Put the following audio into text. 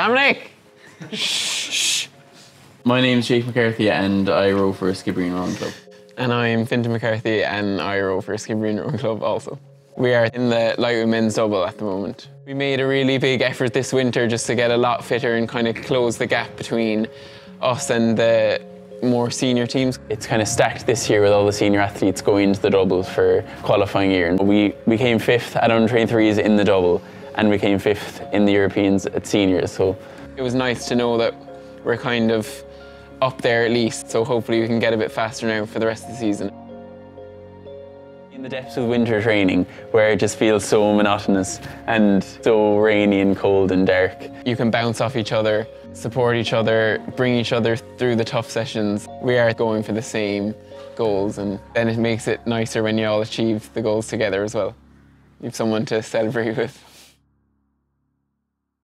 Dominic! My name's Jake McCarthy and I row for Skibbereen Rowing Club. And I'm Fintan McCarthy and I row for a Skibbereen Rowing Club also. We are in the light men's double at the moment. We made a really big effort this winter just to get a lot fitter and kind of close the gap between us and the more senior teams. It's kind of stacked this year with all the senior athletes going into the double for qualifying year. And we, we came fifth at under 23s in the double and we came fifth in the Europeans at seniors. So it was nice to know that we're kind of up there at least. So hopefully we can get a bit faster now for the rest of the season. In the depths of winter training, where it just feels so monotonous and so rainy and cold and dark, you can bounce off each other, support each other, bring each other through the tough sessions. We are going for the same goals, and then it makes it nicer when you all achieve the goals together as well. You have someone to celebrate with.